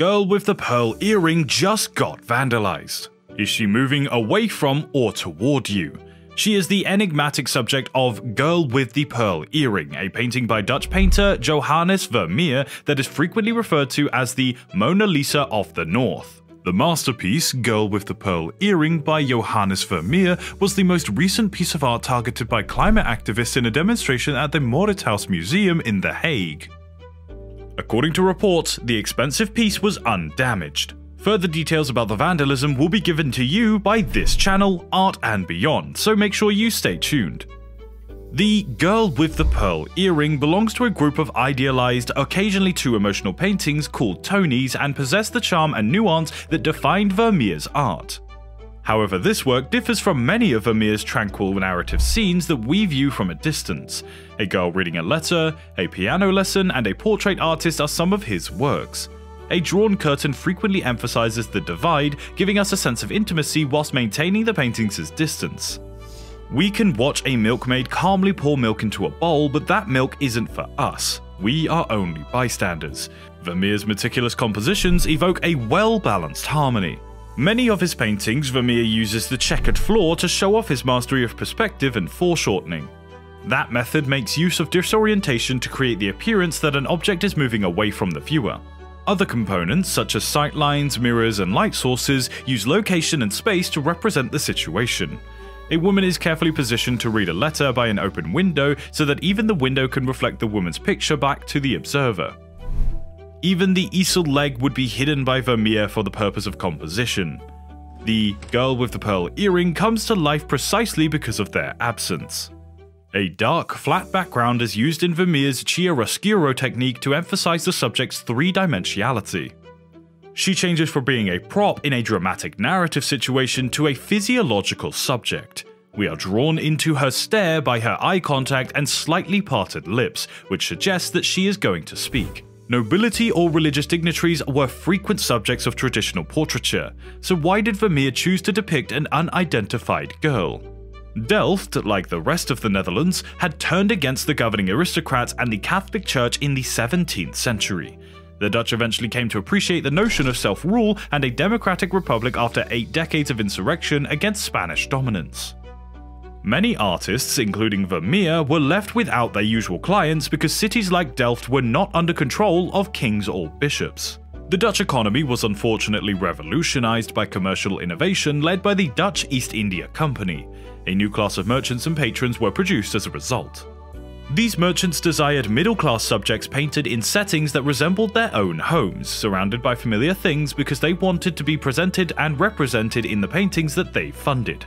Girl with the pearl earring just got vandalized. Is she moving away from or toward you? She is the enigmatic subject of Girl with the Pearl Earring, a painting by Dutch painter Johannes Vermeer that is frequently referred to as the Mona Lisa of the North. The masterpiece, Girl with the Pearl Earring by Johannes Vermeer, was the most recent piece of art targeted by climate activists in a demonstration at the Mauritshuis Museum in The Hague. According to reports, the expensive piece was undamaged. Further details about the vandalism will be given to you by this channel, Art and Beyond, so make sure you stay tuned. The Girl with the Pearl earring belongs to a group of idealized, occasionally too emotional paintings called tronies and possess the charm and nuance that defined Vermeer's art. However, this work differs from many of Vermeer's tranquil narrative scenes that we view from a distance. A girl reading a letter, a piano lesson, and a portrait artist are some of his works. A drawn curtain frequently emphasizes the divide, giving us a sense of intimacy whilst maintaining the painting's distance. We can watch a milkmaid calmly pour milk into a bowl, but that milk isn't for us. We are only bystanders. Vermeer's meticulous compositions evoke a well-balanced harmony. Many of his paintings, Vermeer uses the checkered floor to show off his mastery of perspective and foreshortening. That method makes use of disorientation to create the appearance that an object is moving away from the viewer. Other components, such as sightlines, mirrors, and light sources, use location and space to represent the situation. A woman is carefully positioned to read a letter by an open window so that even the window can reflect the woman's picture back to the observer. Even the easel leg would be hidden by Vermeer for the purpose of composition. The girl with the pearl earring comes to life precisely because of their absence. A dark, flat background is used in Vermeer's chiaroscuro technique to emphasize the subject's three-dimensionality. She changes from being a prop in a dramatic narrative situation to a physiological subject. We are drawn into her stare by her eye contact and slightly parted lips, which suggests that she is going to speak. Nobility or religious dignitaries were frequent subjects of traditional portraiture, so why did Vermeer choose to depict an unidentified girl? Delft, like the rest of the Netherlands, had turned against the governing aristocrats and the Catholic Church in the 17th century. The Dutch eventually came to appreciate the notion of self-rule and a democratic republic after eight decades of insurrection against Spanish dominance. Many artists, including Vermeer, were left without their usual clients because cities like Delft were not under control of kings or bishops. The Dutch economy was unfortunately revolutionized by commercial innovation led by the Dutch East India Company, a new class of merchants and patrons were produced as a result. These merchants desired middle-class subjects painted in settings that resembled their own homes, surrounded by familiar things because they wanted to be presented and represented in the paintings that they funded.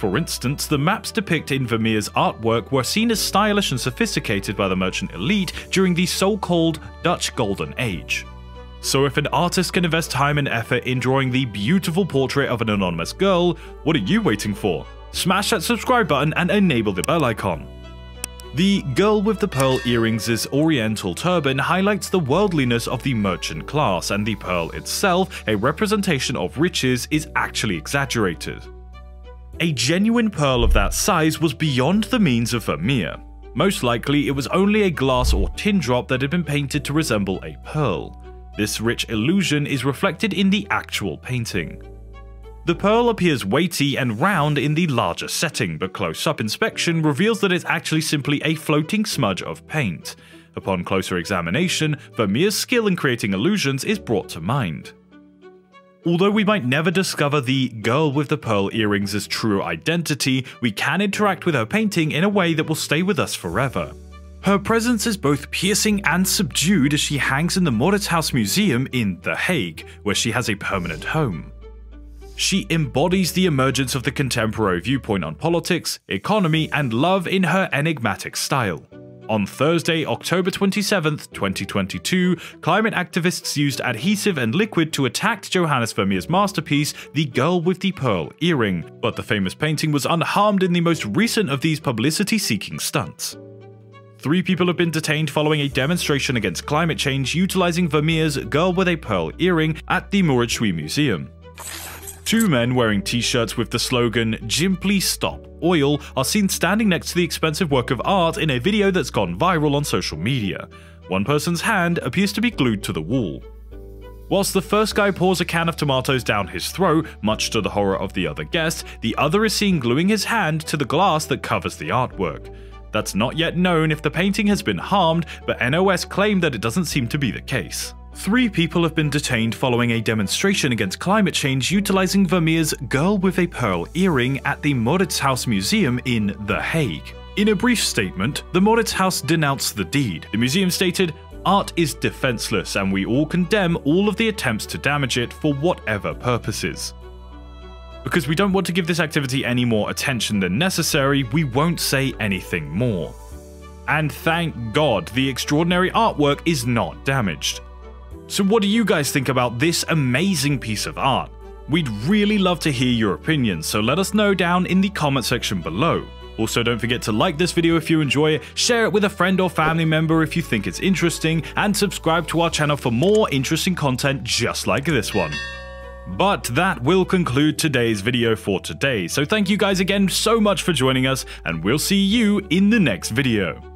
For instance, the maps depicted in Vermeer's artwork were seen as stylish and sophisticated by the merchant elite during the so-called Dutch Golden Age. So if an artist can invest time and effort in drawing the beautiful portrait of an anonymous girl, what are you waiting for? Smash that subscribe button and enable the bell icon. The girl with the pearl earrings' oriental turban highlights the worldliness of the merchant class, and the pearl itself, a representation of riches, is actually exaggerated. A genuine pearl of that size was beyond the means of Vermeer. Most likely, it was only a glass or tin drop that had been painted to resemble a pearl. This rich illusion is reflected in the actual painting. The pearl appears weighty and round in the larger setting, but close-up inspection reveals that it's actually simply a floating smudge of paint. Upon closer examination, Vermeer's skill in creating illusions is brought to mind. Although we might never discover the girl with the pearl earrings' true identity, we can interact with her painting in a way that will stay with us forever. Her presence is both piercing and subdued as she hangs in the Mauritshuis Museum in The Hague, where she has a permanent home. She embodies the emergence of the contemporary viewpoint on politics, economy, and love in her enigmatic style. On Thursday, October 27, 2022, climate activists used adhesive and liquid to attack Johannes Vermeer's masterpiece, The Girl with the Pearl Earring, but the famous painting was unharmed in the most recent of these publicity-seeking stunts. Three people have been detained following a demonstration against climate change utilizing Vermeer's Girl with a Pearl Earring at the Mauritshuis Museum. Two men wearing t-shirts with the slogan Jimply Stop Oil are seen standing next to the expensive work of art in a video that's gone viral on social media. One person's hand appears to be glued to the wall. Whilst the first guy pours a can of tomatoes down his throat, much to the horror of the other guest, the other is seen gluing his hand to the glass that covers the artwork. That's not yet known if the painting has been harmed, but NOS claim that it doesn't seem to be the case. Three people have been detained following a demonstration against climate change utilizing Vermeer's Girl with a Pearl earring at the Mauritshuis Museum in The Hague. In a brief statement, the Mauritshuis denounced the deed. The museum stated, Art is defenseless and we all condemn all of the attempts to damage it for whatever purposes. Because we don't want to give this activity any more attention than necessary, we won't say anything more. And thank God the extraordinary artwork is not damaged. So what do you guys think about this amazing piece of art? We'd really love to hear your opinions, so let us know down in the comment section below. Also, don't forget to like this video if you enjoy it, share it with a friend or family member if you think it's interesting, and subscribe to our channel for more interesting content just like this one. But that will conclude today's video for today, so thank you guys again so much for joining us, and we'll see you in the next video.